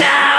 tonight.